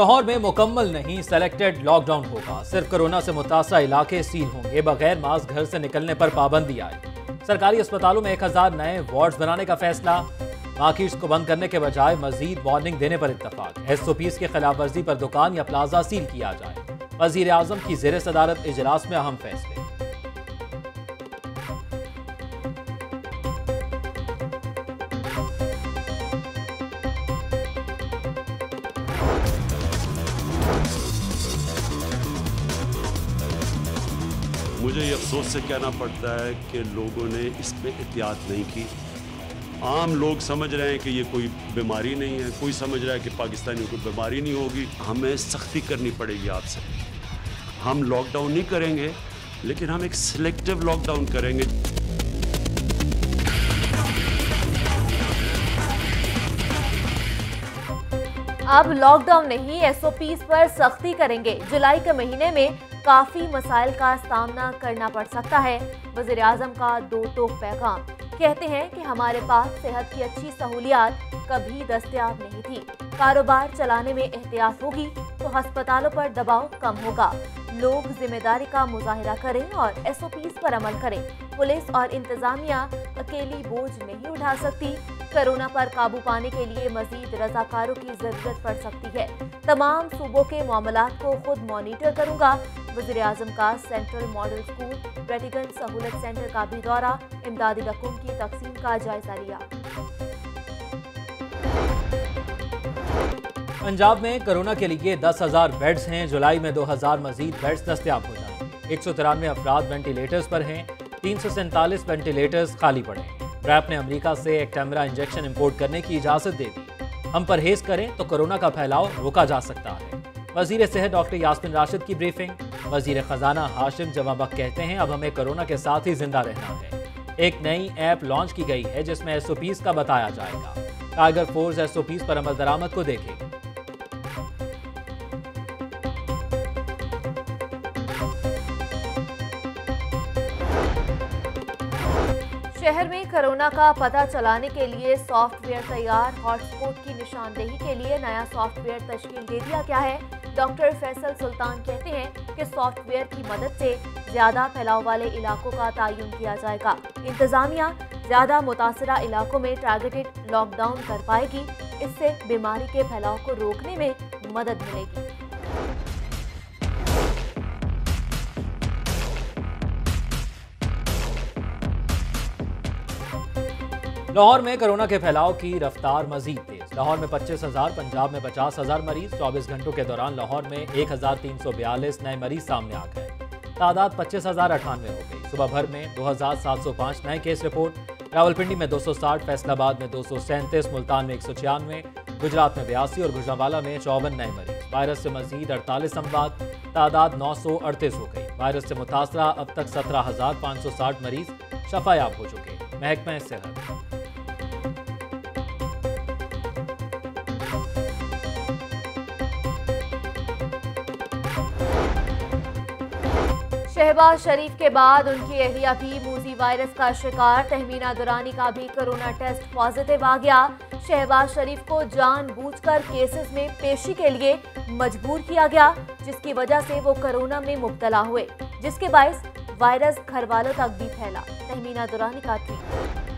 लाहौर में मुकम्मल नहीं सेलेक्टेड लॉकडाउन होगा। सिर्फ़ कोरोना से मुतासर इलाके सील होंगे, बगैर मास्क घर से निकलने पर पाबंदी आई। सरकारी अस्पतालों में एक हज़ार नए वार्ड बनाने का फैसला। मार्केट्स को बंद करने के बजाय मजीद वार्निंग देने पर इतफाक एस ओ पीज की खिलाफ वर्जी पर दुकान या प्लाजा सील किया जाए। वज़ीर आज़म की जेर सदारत इजलास में अहम फैसले। अफसोस से कहना पड़ता है कि लोगों ने इस पर एहतियात नहीं की। आम लोग समझ रहे हैं कि ये कोई बीमारी नहीं है। कोई समझ रहा है कि पाकिस्तानी को बीमारी नहीं होगी। हमें सख्ती करनी पड़ेगी आपसे। हम लॉकडाउन नहीं करेंगे, लेकिन हम एक सिलेक्टिव लॉकडाउन करेंगे। अब लॉकडाउन नहीं एसओपीज पर सख्ती करेंगे। जुलाई के महीने में काफ़ी मसाइल का सामना करना पड़ सकता है। वज़ीर आज़म का दो टोक पैगाम। कहते हैं कि हमारे पास सेहत की अच्छी सहूलियात कभी दस्तियाब नहीं थी। कारोबार चलाने में एहतियात होगी तो अस्पतालों पर दबाव कम होगा। लोग ज़िम्मेदारी का मुजाहरा करें और एसओपीज पर अमल करें। पुलिस और इंतजामिया अकेली बोझ नहीं उठा सकती। कोरोना पर काबू पाने के लिए मजीद रजाकारों की ज़रूरत पड़ सकती है। तमाम सूबों के मामला को खुद मॉनिटर करूँगा। वज़ीर आज़म का सेंट्रल मॉडल स्कूल रेटिगन सहूलत सेंटर का भी दौरा, इमदादी रकूम की तकसीम का जायजा लिया। पंजाब में कोरोना के लिए दस हज़ार बेड्स हैं। जुलाई में दो हज़ार मजीद बेड्स दस्तियाब हो जाएँगे। एक सौ तिरानवे अफराद वेंटिलेटर्स पर हैं। तीन सौ सैंतालीस वेंटिलेटर्स खाली पड़े हैं। रैप ने अमेरिका से एक कैमरा इंजेक्शन इंपोर्ट करने की इजाज़त दे दी। हम परहेज करें तो कोरोना का फैलाव रोका जा सकता है। वज़ीर सेहत डॉक्टर यासमिन राशिद की ब्रीफिंग। वज़ीर खजाना हाशिम जवाबक कहते हैं, अब हमें कोरोना के साथ ही ज़िंदा रहना है। एक नई ऐप लॉन्च की गई है, जिसमें एस का बताया जाएगा। टाइगर फोर्स एस पर अमल दरामद को देखेगी कोरोना का पता चलाने के लिए सॉफ्टवेयर तैयार, हॉटस्पॉट की निशानदेही के लिए नया सॉफ्टवेयर तश्कील दे दिया गया है। डॉक्टर फैसल सुल्तान कहते हैं कि सॉफ्टवेयर की मदद से ज़्यादा फैलाव वाले इलाकों का तयन किया जाएगा। इंतजामिया ज़्यादा मुतासरा इलाकों में टारगेटेड लॉकडाउन कर पाएगी। इससे बीमारी के फैलाव को रोकने में मदद मिलेगी। लाहौर में कोरोना के फैलाव की रफ्तार मजीद तेज। लाहौर में पच्चीस हज़ार, पंजाब में पचास हज़ार मरीज़, चौबीस घंटों के दौरान लाहौर में एक हज़ार तीन सौ बयालीस नए मरीज़ सामने आ गए। तादाद पच्चीस हज़ार अठानवे हो गई। सुबह भर में दो हज़ार सात सौ पाँच नए केस रिपोर्ट। रावलपिंडी में दो सौ साठ, फैसलाबाद में दो सौ सैंतीस, मुल्तान में एक सौ छियानवे, गुजरात में बयासी और गुजरावाला में चौवन नए मरीज़। वायरस से मजीद अड़तालीस अमवात तादाद नौ सौ अड़तीस हो गई। वायरस से मुतासरा अब तक सत्रह हज़ार पाँच सौ साठ मरीज़ शफायाब हो चुके महकमा सेहत शहबाज शरीफ के बाद उनकी एहलिया भी मूजी वायरस का शिकार। तहमीना दुरानी का भी कोरोना टेस्ट पॉजिटिव आ गया। शहबाज शरीफ को जानबूझकर केसेस में पेशी के लिए मजबूर किया गया, जिसकी वजह से वो कोरोना में मुब्तला हुए, जिसके बायस वायरस घर वालों तक भी फैला। तहमीना दुरानी का ट्वीट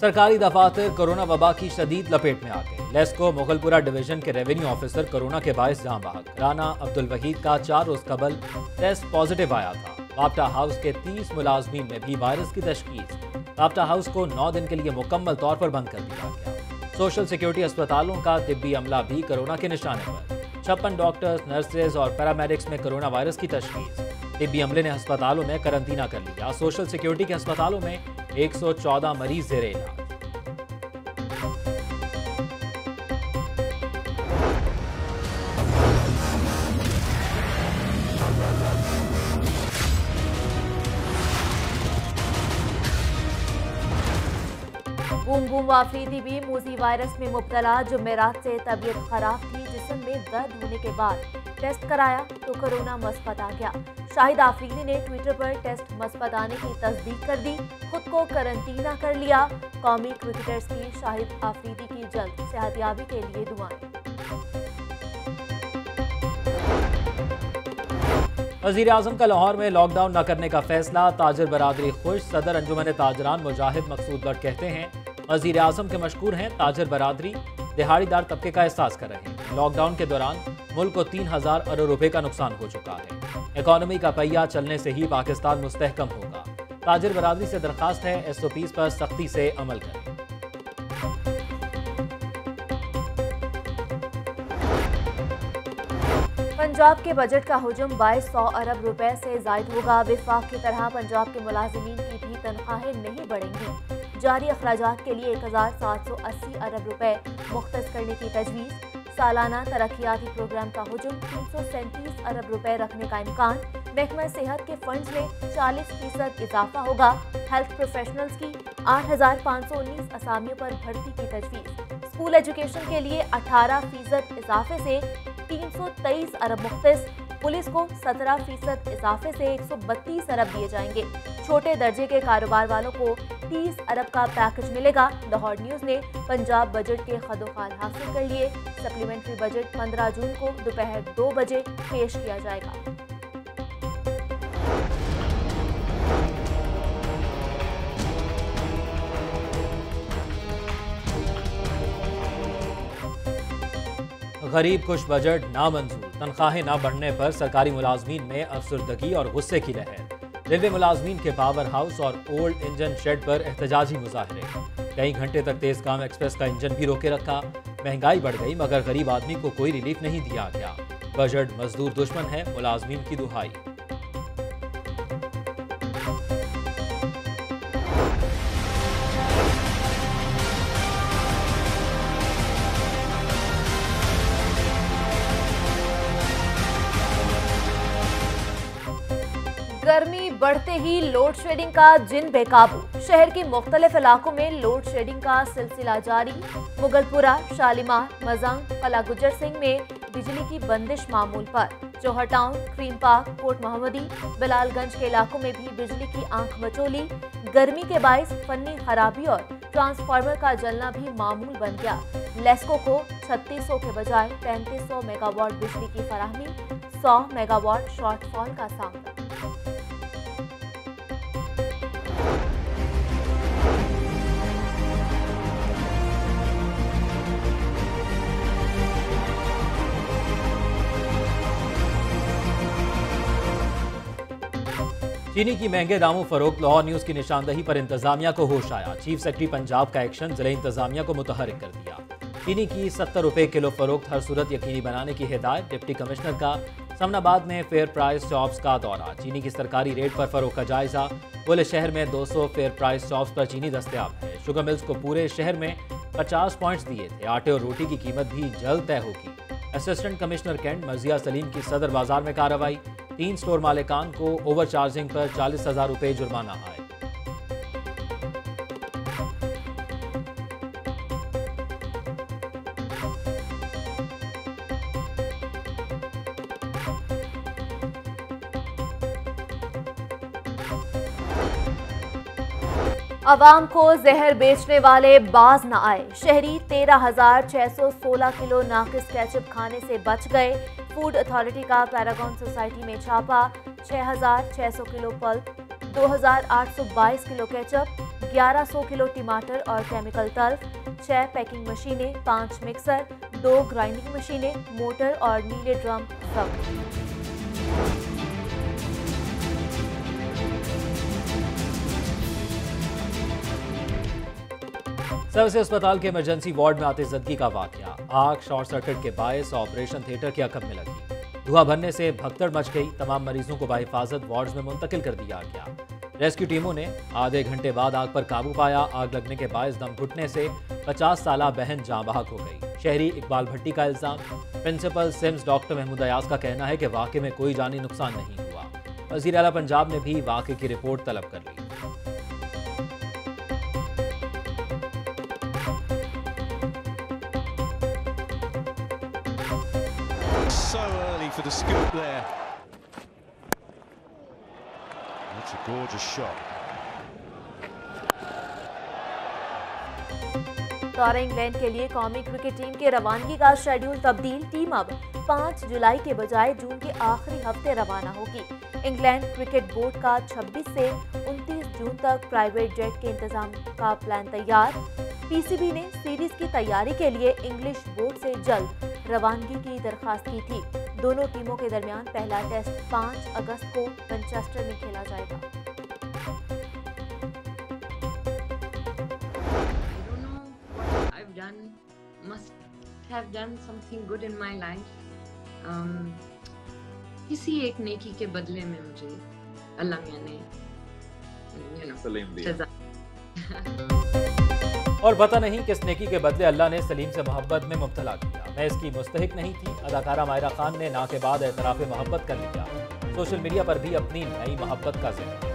सरकारी दफातर कोरोना वबा की शदीद लपेट में आ गए लेस्को, मुगलपुरा डिवीज़न के रेवेन्यू ऑफिसर कोरोना के बायस जहाँ बहक राना अब्दुल वहीद का चार रोज कबल टेस्ट पॉजिटिव आया था। वापटा हाउस के 30 मुलाजमीन में भी वायरस की तशखीस। वापटा हाउस को 9 दिन के लिए मुकम्मल तौर पर बंद कर दिया गया। सोशल सिक्योरिटी अस्पतालों का तिब्बी अमला भी कोरोना के निशाने पर। छप्पन डॉक्टर्स नर्सेज और पैरामेडिक्स में कोरोना वायरस की तशखीस। तिब्बी अमले ने अस्पतालों में करंतना कर लिया। सोशल सिक्योरिटी के अस्पतालों में 114 मरीज़ जेरे इलाज बूम गुम आफरीदी भी मूजी वायरस में मुबतला, जुमेरात से तबीयत खराब थी, जिसम में दर्द होने के बाद टेस्ट कराया तो कोरोना मस्बत आ गया। शाहिद आफरीदी ने ट्विटर पर टेस्ट मस्बत आने की तस्दीक कर दी, खुद को करंटीना कर लिया। कौमी क्रिकेटर्स की शाहिद आफरीदी की जल्द सेहतियाबी के लिए दुआएँ। वज़ीर अजम का लाहौर में लॉकडाउन न करने का फैसला। ताजर बरदरी खुश। सदर अंजुमन ताजरान मुजाहिद मकसूद बट कहते हैं वज़ीर अजम के मशहूर हैं, ताजर बरदरी दिहाड़ीदार तबके का एहसास कर रहे हैं। लॉकडाउन के दौरान मुल्क को तीन हज़ार अरब रुपए का नुकसान हो चुका है। इकॉनमी का पहिया चलने से ही पाकिस्तान मुस्तहकम होगा। ताजर बरादरी से दरखास्त है एस ओ पीज पर सख्ती से अमल करें। पंजाब के बजट का हजम बाईस सौ अरब रुपए से जायद होगा। विफाक की तरह पंजाब के मुलाजमीन की भी तनख्वाहें नहीं बढ़ेंगी। जारी अखराज के लिए एक हज़ार सात सौ अस्सी अरब रुपए मुख्त करने की तजवीज़। सालाना तरक्याती प्रोग्राम का हजम तीन सौ सैंतीस अरब रुपए रखने का इम्कान। महकमा सेहत के फंड में चालीस फ़ीसद इजाफा होगा। हेल्थ प्रोफेशनल्स की आठ हज़ार पाँच सौ उन्नीस असामियों पर भर्ती की तजवीज़। स्कूल एजुकेशन के लिए अठारह फ़ीसद इजाफे से तीन सौ तेईस अरब मुख्त पुलिस को 17 फ़ीसद इजाफे से 132 अरब दिए जाएँगे। छोटे दर्जे के कारोबार वालों को 30 अरब का पैकेज मिलेगा। लाहौर न्यूज़ ने पंजाब बजट के खदोखाल हासिल कर लिए। सप्लीमेंट्री बजट 15 जून को दोपहर दो बजे पेश किया जाएगा। गरीब खुश बजट, नामंजूर, तनख्वाहें ना बढ़ने पर सरकारी मुलाजमीन में अफसरदगी और गुस्से की लहर। रेलवे मुलाजमीन के पावर हाउस और ओल्ड इंजन शेड पर एहतजाजी मुजाहरे। कई घंटे तक तेज काम एक्सप्रेस का इंजन भी रोके रखा। महँगाई बढ़ गई, मगर गरीब आदमी को कोई रिलीफ नहीं दिया गया। बजट मजदूर दुश्मन है, मुलाजमीन की दुहाई। बढ़ते ही लोड शेडिंग का जिन बेकाबू। शहर के मुख्तलिफ़ इलाकों में लोड शेडिंग का सिलसिला जारी। मुगलपुरा, शालीमार मजंग कला गुजर सिंह में बिजली की बंदिश मामूल पर। Chauhar town, cream park, Kot Mohammadi, Bilalganj के इलाकों में भी बिजली की आँख बचोली गर्मी के बायस फनी खराबी और ट्रांसफार्मर का जलना भी मामूल बन गया। लेस्को को 3600 के बजाय 3500 मेगावाट बिजली की फराहमी 100 मेगावाट शॉर्टफॉल का सामना। चीनी की महँगे दामों फरोख्त, लाहौर न्यूज़ की निशानदही पर इंतजामिया को होश आया। चीफ सेक्रेटरी पंजाब का एक्शन, ज़िले इंतजामिया को मुतहरिक कर दिया। चीनी की सत्तर रुपए किलो फरोख्त हर सूरत यकीनी बनाने की हिदायत, डिप्टी कमिश्नर का। समनाबाद में फेयर प्राइस शॉप्स का दौरा। चीनी की सरकारी रेट पर फरोख का जायजा। बोले शहर में 200 फेयर प्राइस शॉप्स पर चीनी दस्तियाब है। शुगर मिल्स को पूरे शहर में 50 पॉइंट्स दिए थे। आटे और रोटी की कीमत भी जल्द तय होगी। Assistant commissioner cantt Marzia Saleem की सदर बाज़ार में कार्रवाई। तीन स्टोर मालिकान को ओवर चार्जिंग पर चालीस हज़ार रुपये जुर्माना आए। अवाम को जहर बेचने वाले बाज न आए। शहरी तेरह हज़ार छह सौ सोलह किलो नाकिस कैचअप खाने से बच गए। फ़ूड अथॉरिटी का पैरागॉन सोसाइटी में छापा, छह हज़ार छह सौ किलो पल्प, दो हज़ार आठ सौ बाईस किलो केचप, ग्यारह सौ किलो टमाटर और केमिकल तल्फ छः पैकिंग मशीनें, पाँच मिक्सर, दो ग्राइंडिंग मशीनें, मोटर और नीले ड्रम सब सरसे अस्पताल के इमरजेंसी वार्ड में आते जदगी का वाकया। आग शॉर्ट सर्किट के बायस ऑपरेशन थिएटर के अकब में लगी। धुआँ भरने से भगदड़ मच गई। तमाम मरीजों को बाहिफाजत वार्ड में मुंतकिल कर दिया गया। रेस्क्यू टीमों ने आधे घंटे बाद आग पर काबू पाया। आग लगने के बायस दम घुटने से 50 साल बहन जाँ हो गई। शहरी इकबाल भट्टी का इल्ज़ाम। प्रिंसिपल सिम्स डॉक्टर महमूद अयाज का कहना है कि वाकई में कोई जानी नुकसान नहीं हुआ। वज़ीर अला पंजाब ने भी वाकई की रिपोर्ट तलब कर ली। For the scoop there. That's a gorgeous shot. दौरे इंग्लैंड के लिए कौमी क्रिकेट टीम के रवानगी का शेड्यूल तब्दील टीम अब 5 जुलाई के बजाय जून के आखिरी हफ़्ते रवाना होगी इंग्लैंड क्रिकेट बोर्ड का 26 से 29 जून तक प्राइवेट जेट के इंतज़ाम का प्लान तैयार पीसीबी ने सीरीज़ की तैयारी के लिए इंग्लिश बोर्ड से जल्द रवानगी की दरखास्त की थी। दोनों टीमों के दरमियान पहला टेस्ट 5 अगस्त को मैनचेस्टर में खेला जाएगा। I don't know what I've done. Must have done something good in my life. Um, किसी एक नेकी के बदले में मुझे अल्लाह मियाँ ने you know, सलीम दिया। और पता नहीं किस नेकी के बदले अल्लाह ने सलीम से मोहब्बत में मुबतला किया। मैं इसकी मुस्तक नहीं थी। अदाकारा मायरा खान ने ना के बाद एतराफ़ मोहब्बत कर लिया। सोशल मीडिया पर भी अपनी नई मोहब्बत का ज़िक्र।